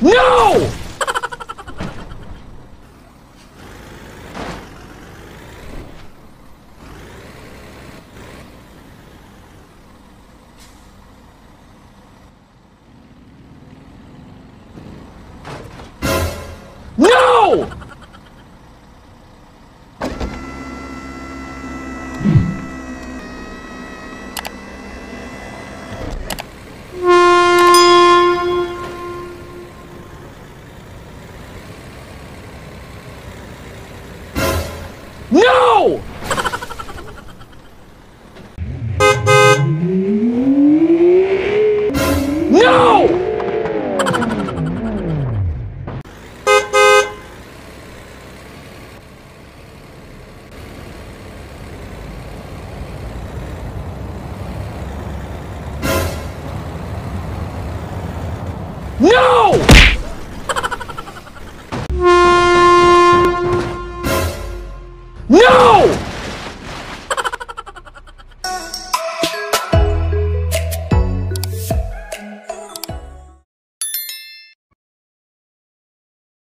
No! No! no!